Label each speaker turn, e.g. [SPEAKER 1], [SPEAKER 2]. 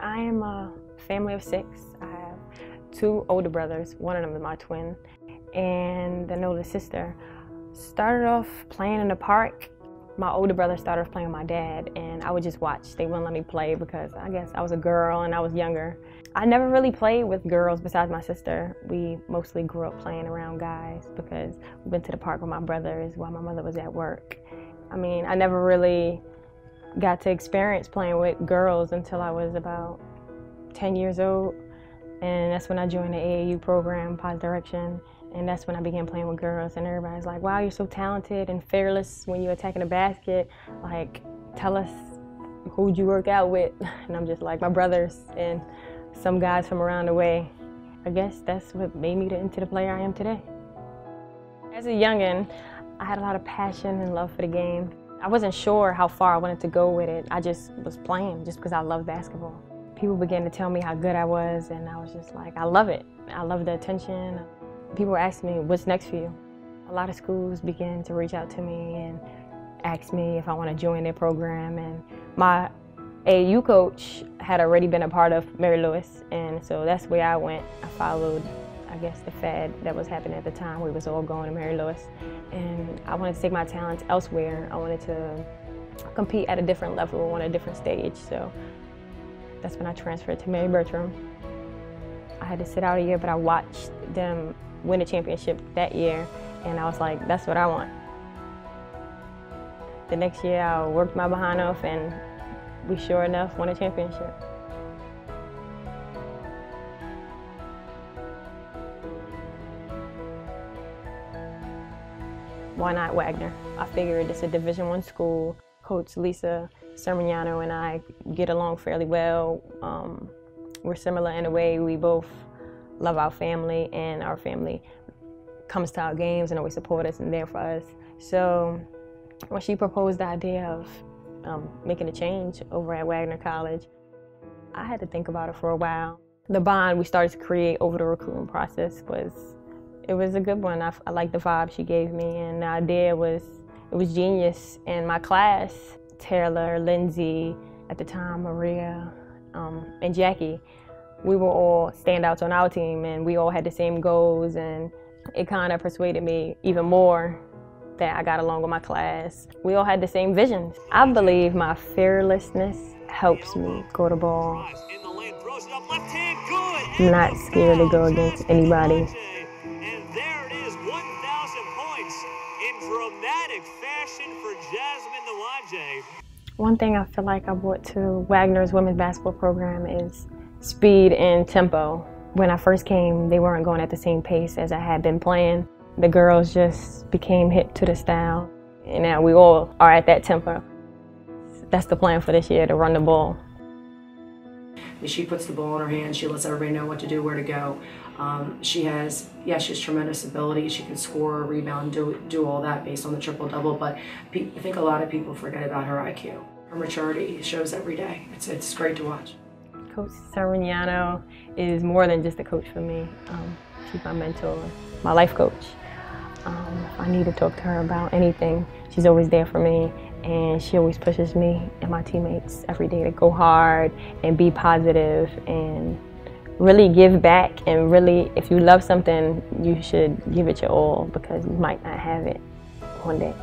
[SPEAKER 1] I am a family of six. I have two older brothers. One of them is my twin, and an older sister. Started off playing in the park. My older brother started off playing with my dad, and I would just watch. They wouldn't let me play because I guess I was a girl and I was younger. I never really played with girls besides my sister. We mostly grew up playing around guys because we went to the park with my brothers while my mother was at work. I mean, I never really got to experience playing with girls until I was about 10 years old. And that's when I joined the AAU program, Positive Direction. And that's when I began playing with girls. And everybody's like, wow, you're so talented and fearless when you're attacking a basket. Like, tell us who'd you work out with? And I'm just like, my brothers and some guys from around the way. I guess that's what made me into the player I am today. As a youngin', I had a lot of passion and love for the game. I wasn't sure how far I wanted to go with it. I just was playing just because I love basketball. People began to tell me how good I was, and I was just like, I love it. I love the attention. People were asking me, what's next for you? A lot of schools began to reach out to me and ask me if I want to join their program. And my AU coach had already been a part of Mary Louis, and so that's where I went. I followed I guess, the fad that was happening at the time. We was all going to Mary Louis. And I wanted to take my talents elsewhere. I wanted to compete at a different level on a different stage. So that's when I transferred to Mary Bertram. I had to sit out a year, but I watched them win a championship that year. And I was like, that's what I want. The next year, I worked my behind off, and we sure enough won a championship. Why not Wagner? I figured it's a Division One school. Coach Lisa Cermignano and I get along fairly well. Um, we're similar in a way we both love our family and our family comes to our games and always support us and there for us. So when she proposed the idea of um, making a change over at Wagner College, I had to think about it for a while. The bond we started to create over the recruiting process was it was a good one. I, I liked the vibe she gave me, and the idea was it was genius. In my class, Taylor, Lindsay, at the time Maria, um, and Jackie, we were all standouts on our team, and we all had the same goals, and it kind of persuaded me even more that I got along with my class. We all had the same visions. I believe my fearlessness helps me go to ball. I'm not scared to go against anybody. One thing I feel like I brought to Wagner's women's basketball program is speed and tempo. When I first came, they weren't going at the same pace as I had been playing. The girls just became hit to the style, and now we all are at that tempo. That's the plan for this year, to run the ball.
[SPEAKER 2] She puts the ball in her hands. She lets everybody know what to do, where to go. Um, she has, yeah, she has tremendous ability. She can score, rebound, do, do all that based on the triple-double, but I think a lot of people forget about her IQ. Her maturity shows every day. It's, it's great to watch.
[SPEAKER 1] Coach Cermignano is more than just a coach for me. Um, she's my mentor, my life coach. Um, I need to talk to her about anything, she's always there for me and she always pushes me and my teammates every day to go hard and be positive and really give back. And really if you love something you should give it your all because you might not have it one day